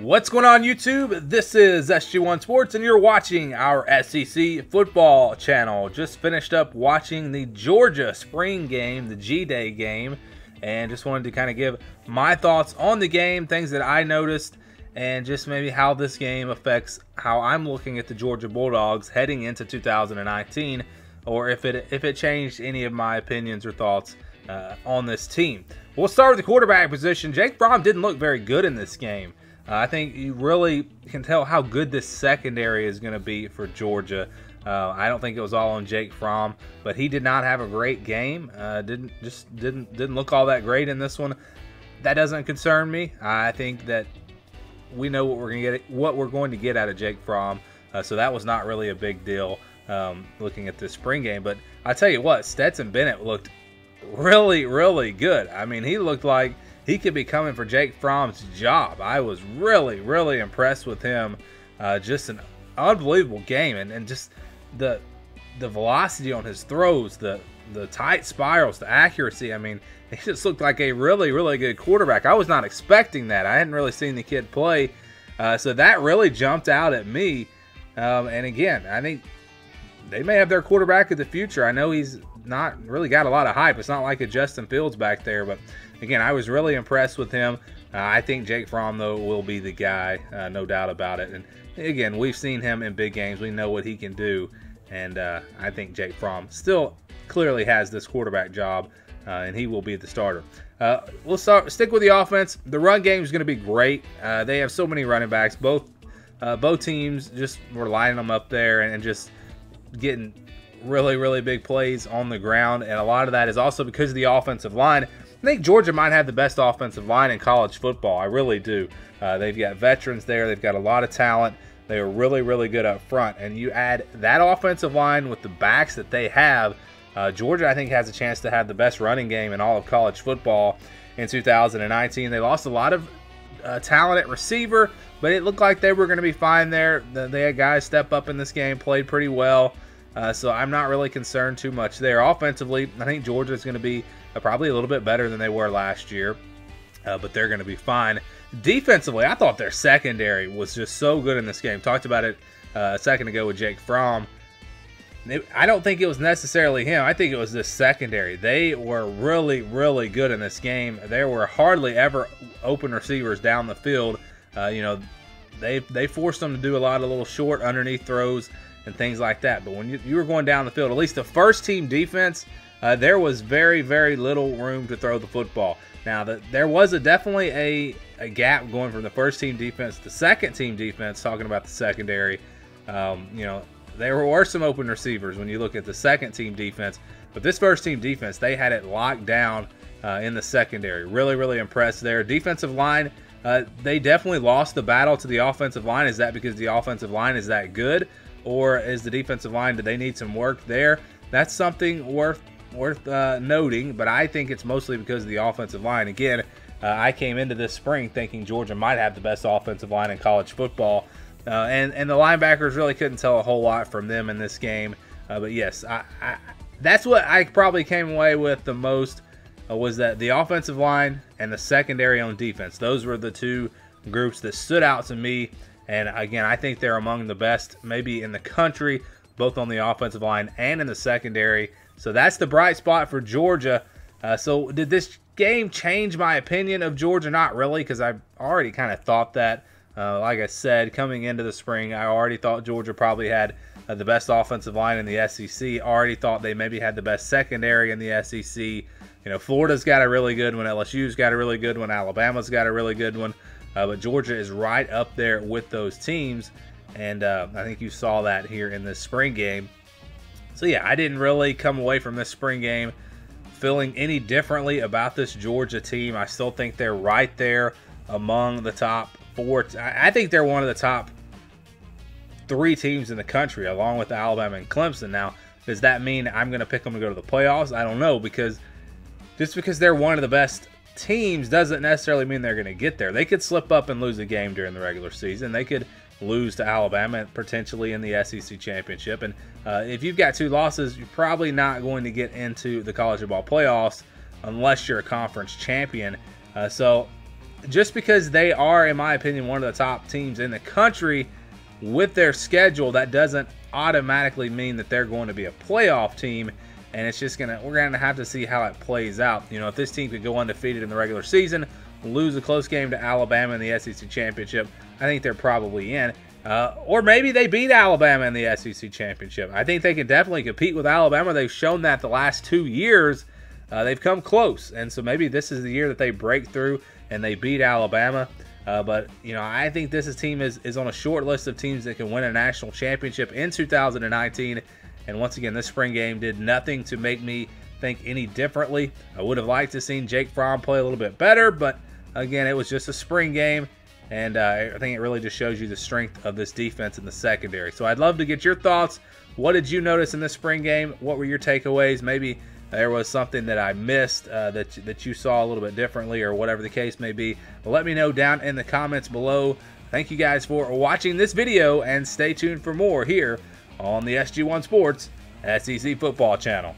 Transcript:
What's going on YouTube? This is SG1 Sports and you're watching our SEC football channel. Just finished up watching the Georgia spring game, the G-Day game, and just wanted to kind of give my thoughts on the game, things that I noticed, and just maybe how this game affects how I'm looking at the Georgia Bulldogs heading into 2019 or if it if it changed any of my opinions or thoughts uh, on this team. We'll start with the quarterback position. Jake Fromm didn't look very good in this game. Uh, I think you really can tell how good this secondary is going to be for Georgia. Uh, I don't think it was all on Jake Fromm, but he did not have a great game. Uh, didn't just didn't didn't look all that great in this one. That doesn't concern me. I think that we know what we're going to get what we're going to get out of Jake Fromm. Uh, so that was not really a big deal um, looking at this spring game. But I tell you what, Stetson Bennett looked really, really good. I mean, he looked like he could be coming for Jake Fromm's job. I was really, really impressed with him. Uh, just an unbelievable game, and, and just the the velocity on his throws, the the tight spirals, the accuracy. I mean, he just looked like a really, really good quarterback. I was not expecting that. I hadn't really seen the kid play, uh, so that really jumped out at me. Um, and again, I think they may have their quarterback of the future. I know he's not really got a lot of hype. It's not like a Justin Fields back there, but again, I was really impressed with him. Uh, I think Jake Fromm though will be the guy, uh, no doubt about it. And again, we've seen him in big games. We know what he can do, and uh, I think Jake Fromm still clearly has this quarterback job, uh, and he will be the starter. Uh, we'll start stick with the offense. The run game is going to be great. Uh, they have so many running backs. Both both teams just were lining them up there and, and just getting really, really big plays on the ground, and a lot of that is also because of the offensive line. I think Georgia might have the best offensive line in college football. I really do. Uh, they've got veterans there. They've got a lot of talent. They are really, really good up front. And you add that offensive line with the backs that they have, uh, Georgia, I think, has a chance to have the best running game in all of college football in 2019. They lost a lot of uh, talent at receiver, but it looked like they were going to be fine there. They had guys step up in this game, played pretty well. Uh, so I'm not really concerned too much there. Offensively, I think Georgia is going to be uh, probably a little bit better than they were last year, uh, but they're going to be fine. Defensively, I thought their secondary was just so good in this game. Talked about it uh, a second ago with Jake Fromm. I don't think it was necessarily him. I think it was the secondary. They were really, really good in this game. There were hardly ever open receivers down the field. Uh, you know, they they forced them to do a lot of little short underneath throws and things like that. But when you, you were going down the field, at least the first team defense, uh, there was very, very little room to throw the football. Now, the, there was a definitely a, a gap going from the first team defense to second team defense, talking about the secondary. Um, you know, there were some open receivers when you look at the second team defense, but this first team defense, they had it locked down uh, in the secondary. Really, really impressed there. Defensive line, uh, they definitely lost the battle to the offensive line. Is that because the offensive line is that good? Or is the defensive line? Do they need some work there? That's something worth worth uh, noting, but I think it's mostly because of the offensive line. Again, uh, I came into this spring thinking Georgia might have the best offensive line in college football, uh, and and the linebackers really couldn't tell a whole lot from them in this game. Uh, but yes, I, I, that's what I probably came away with the most uh, was that the offensive line and the secondary on defense. Those were the two groups that stood out to me and again, I think they're among the best, maybe in the country, both on the offensive line and in the secondary. So that's the bright spot for Georgia. Uh, so did this game change my opinion of Georgia? Not really, because I already kind of thought that. Uh, like I said, coming into the spring, I already thought Georgia probably had uh, the best offensive line in the SEC. Already thought they maybe had the best secondary in the SEC. You know, Florida's got a really good one. LSU's got a really good one. Alabama's got a really good one. Uh, but Georgia is right up there with those teams. And uh, I think you saw that here in this spring game. So, yeah, I didn't really come away from this spring game feeling any differently about this Georgia team. I still think they're right there among the top four. I think they're one of the top three teams in the country, along with Alabama and Clemson. Now, does that mean I'm going to pick them to go to the playoffs? I don't know because just because they're one of the best teams doesn't necessarily mean they're going to get there. They could slip up and lose a game during the regular season. They could lose to Alabama potentially in the SEC championship. And uh, if you've got two losses, you're probably not going to get into the college football playoffs unless you're a conference champion. Uh, so just because they are, in my opinion, one of the top teams in the country with their schedule, that doesn't automatically mean that they're going to be a playoff team. And it's just gonna we're gonna have to see how it plays out. You know, if this team could go undefeated in the regular season, lose a close game to Alabama in the SEC championship, I think they're probably in. Uh, or maybe they beat Alabama in the SEC championship. I think they can definitely compete with Alabama. They've shown that the last two years. Uh, they've come close, and so maybe this is the year that they break through and they beat Alabama. Uh, but you know, I think this team is is on a short list of teams that can win a national championship in 2019. And once again, this spring game did nothing to make me think any differently. I would have liked to seen Jake Fromm play a little bit better, but again, it was just a spring game. And uh, I think it really just shows you the strength of this defense in the secondary. So I'd love to get your thoughts. What did you notice in this spring game? What were your takeaways? Maybe there was something that I missed uh, that, that you saw a little bit differently or whatever the case may be. let me know down in the comments below. Thank you guys for watching this video and stay tuned for more here on the SG1 Sports SEC Football Channel.